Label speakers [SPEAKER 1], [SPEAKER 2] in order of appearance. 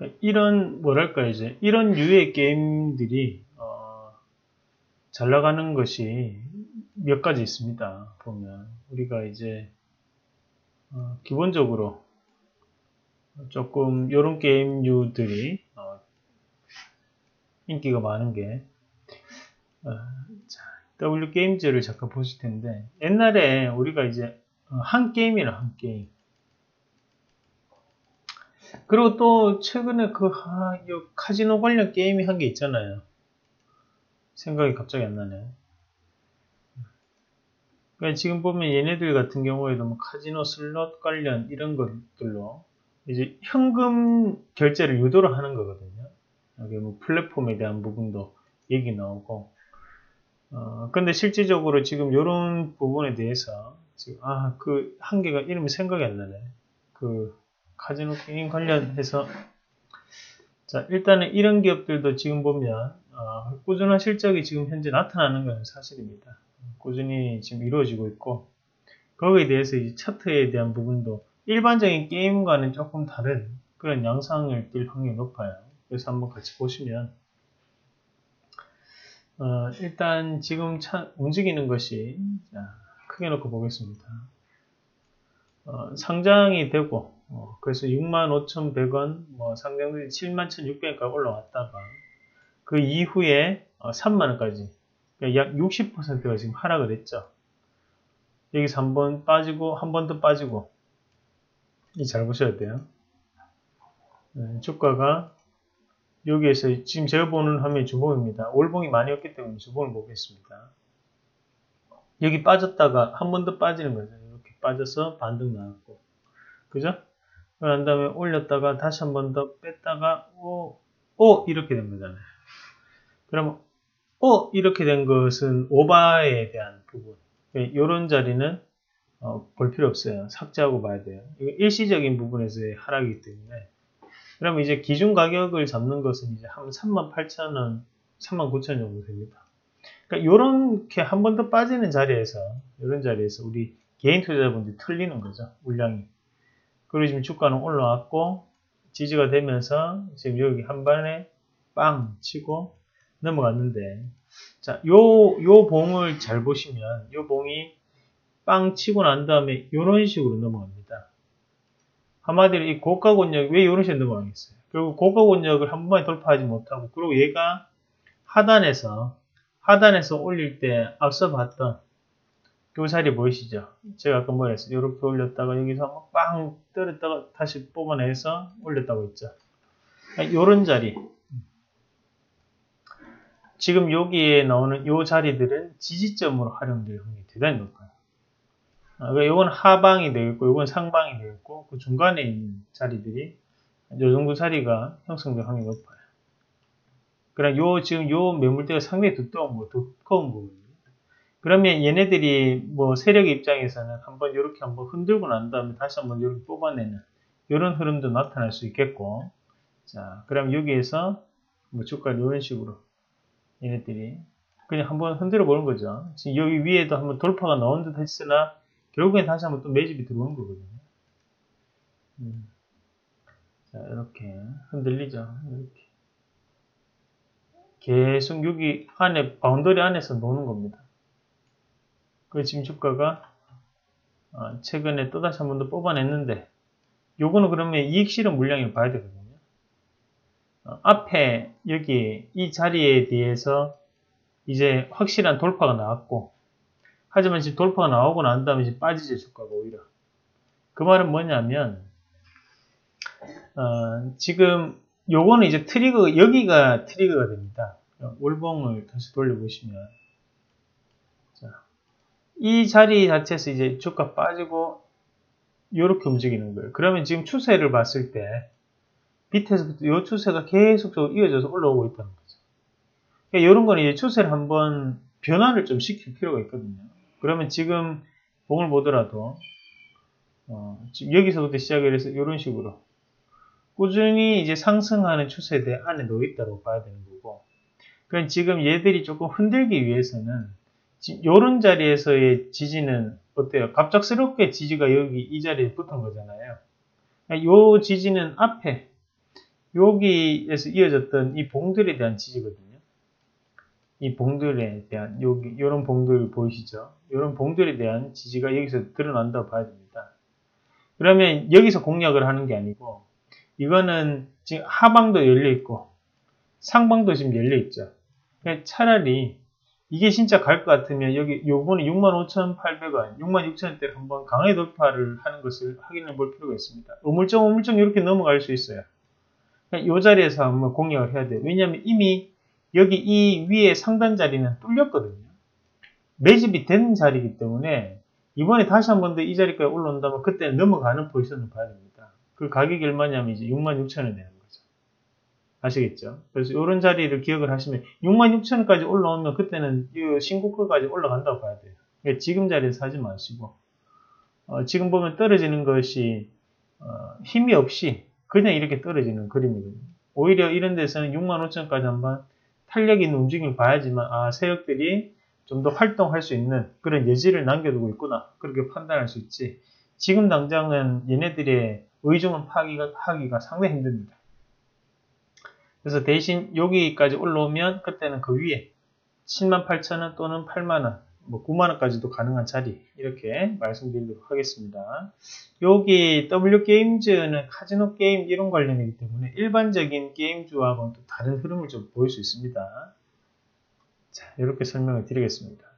[SPEAKER 1] 그러니까 이런 뭐랄까 이제 이런 류의 게임들이 어, 잘 나가는 것이 몇 가지 있습니다. 보면 우리가 이제 어, 기본적으로 조금 이런 게임류들이 어, 인기가 많은 게 어, 자, W 게임즈를 잠깐 보실 텐데 옛날에 우리가 이제 어, 한 게임이라 한 게임 그리고 또 최근에 그 아, 카지노 관련 게임이 한 게 있잖아요. 생각이 갑자기 안 나네. 그러니까 지금 보면 얘네들 같은 경우에도 뭐 카지노 슬롯 관련 이런 것들로 이제 현금 결제를 유도를 하는 거거든요. 여기 뭐 플랫폼에 대한 부분도 얘기 나오고. 어, 근데 실질적으로 지금 이런 부분에 대해서 지금 아, 그 한계가 이름이 생각이 안 나네. 그 카지노 게임 관련해서 자 일단은 이런 기업들도 지금 보면 어, 꾸준한 실적이 지금 현재 나타나는 것은 사실입니다. 꾸준히 지금 이루어지고 있고 거기에 대해서 이 차트에 대한 부분도 일반적인 게임과는 조금 다른 그런 양상을 띌 확률이 높아요. 그래서 한번 같이 보시면 어, 일단 지금 차, 움직이는 것이 자, 크게 놓고 보겠습니다. 어, 상장이 되고 어, 그래서 65,100원 뭐 상장률이 71,600원까지 올라왔다가 그 이후에 어, 3만원까지 그러니까 약 60%가 지금 하락을 했죠. 여기서 한 번 빠지고 한 번 더 빠지고 잘 보셔야 돼요. 네, 주가가 여기에서 지금 제가 보는 화면이 주봉입니다. 올봉이 많이 없기 때문에 주봉을 보겠습니다. 여기 빠졌다가 한 번 더 빠지는 거죠. 이렇게 빠져서 반등 나왔고 그죠? 그런 다음에 올렸다가 다시 한 번 더 뺐다가 오, 오 이렇게 된 거잖아요. 그러면 오 이렇게 된 것은 오바에 대한 부분 이런 자리는 어, 볼 필요 없어요. 삭제하고 봐야 돼요. 이거 일시적인 부분에서의 하락이기 때문에 그러면 이제 기준 가격을 잡는 것은 이제 한 38,000원, 39,000원 정도 됩니다. 그러니까 요렇게 한 번 더 빠지는 자리에서 이런 자리에서 우리 개인 투자자분들이 틀리는 거죠. 물량이. 그리고 지금 주가는 올라왔고 지지가 되면서 지금 여기 한 번에 빵 치고 넘어갔는데 자, 요, 요 봉을 잘 보시면 요 봉이 빵 치고 난 다음에 이런 식으로 넘어갑니다. 한마디로 이 고가 권역 왜 이런 식으로 넘어가겠어요? 결국 고가 권역을 한 번에 돌파하지 못하고 그리고 얘가 하단에서 하단에서 올릴 때 앞서 봤던 요 자리 보이시죠? 제가 아까 뭐랬어요? 이렇게 올렸다가 여기서 빵 떨었다가 다시 뽑아내서 올렸다고 했죠. 요런 자리 지금 여기에 나오는 요 자리들은 지지점으로 활용될 확률이 대단히 높아요. 아, 그러니까 이건 하방이 되겠고, 이건 상방이 되겠고, 그 중간에 있는 자리들이 요 정도 자리가 형성될 확률이 높아요. 그럼 요 지금 요 매물대가 상당히 두꺼운 거, 두꺼운 부분입니다. 그러면 얘네들이 뭐 세력 입장에서는 한번 이렇게 한번 흔들고 난 다음에 다시 한번 이렇게 뽑아내는 이런 흐름도 나타날 수 있겠고, 자, 그럼 여기에서 뭐 주가를 이런 식으로 얘네들이 그냥 한번 흔들어 보는 거죠. 지금 여기 위에도 한번 돌파가 나온 듯 했으나 결국엔 다시 한번 또 매집이 들어오는 거거든요. 음. 자, 이렇게 흔들리죠. 이렇게. 계속 여기 안에, boundary 안에서 노는 겁니다. 그 지금 주가가 어, 최근에 또다시 한 번 더 뽑아냈는데 요거는 그러면 이익 실현 물량을 봐야 되거든요. 어, 앞에 여기 이 자리에 대해서 이제 확실한 돌파가 나왔고 하지만 지금 돌파가 나오고 난 다음에 이제 빠지죠 주가가 오히려. 그 말은 뭐냐면 어, 지금 요거는 이제 트리거 여기가 트리거가 됩니다. 월봉을 다시 돌려보시면. 자, 이 자리 자체에서 이제 주가 빠지고 이렇게 움직이는 거예요 그러면 지금 추세를 봤을 때 밑에서부터 이 추세가 계속적으로 이어져서 올라오고 있다는 거죠. 그러니까 이런 거는 이제 추세를 한번 변화를 좀 시킬 필요가 있거든요. 그러면 지금 봉을 보더라도 어, 지금 여기서부터 시작을 해서 이런 식으로 꾸준히 이제 상승하는 추세대 안에 놓여 있다고 봐야 되는 거고 그럼 지금 얘들이 조금 흔들기 위해서는 이런 자리에서의 지지는 어때요? 갑작스럽게 지지가 여기 이 자리에 붙은 거잖아요. 이 지지는 앞에 여기에서 이어졌던 이 봉들에 대한 지지거든요. 이 봉들에 대한 여기 이런 봉들 보이시죠? 이런 봉들에 대한 지지가 여기서 드러난다고 봐야 됩니다. 그러면 여기서 공략을 하는 게 아니고 이거는 지금 하방도 열려 있고 상방도 지금 열려 있죠. 차라리 이게 진짜 갈 것 같으면 여기 요번에 65,800원, 66,000원대를 한번 강하게 돌파를 하는 것을 확인해 볼 필요가 있습니다. 우물정 우물정 이렇게 넘어갈 수 있어요. 이 자리에서 한번 공략을 해야 돼요. 왜냐하면 이미 여기 이 위에 상단 자리는 뚫렸거든요. 매집이 된 자리이기 때문에 이번에 다시 한 번 더 이 자리까지 올라온다면 그때 넘어가는 포지션을 봐야 됩니다. 그 가격이 얼마냐면 이제 66,000원 되는 거죠. 아시겠죠? 그래서 이런 자리를 기억을 하시면 66,000원까지 올라오면 그때는 이 신고가까지 올라간다고 봐야 돼요. 그러니까 지금 자리에서 사지 마시고 어, 지금 보면 떨어지는 것이 어, 힘이 없이 그냥 이렇게 떨어지는 그림이거든요. 오히려 이런 데서는 65,000원까지 한번 탄력 있는 움직임을 봐야지만 아 세력들이 좀 더 활동할 수 있는 그런 여지를 남겨두고 있구나 그렇게 판단할 수 있지 지금 당장은 얘네들의 의중은 파기가, 하기가 상당히 힘듭니다. 그래서 대신 여기까지 올라오면 그때는 그 위에 78,000원 또는 8만원 뭐 9만원까지도 가능한 자리 이렇게 말씀드리도록 하겠습니다. 여기 W게임즈는 카지노 게임 이런 관련이기 때문에 일반적인 게임주하고는 또 다른 흐름을 좀 보일 수 있습니다. 자, 이렇게 설명을 드리겠습니다.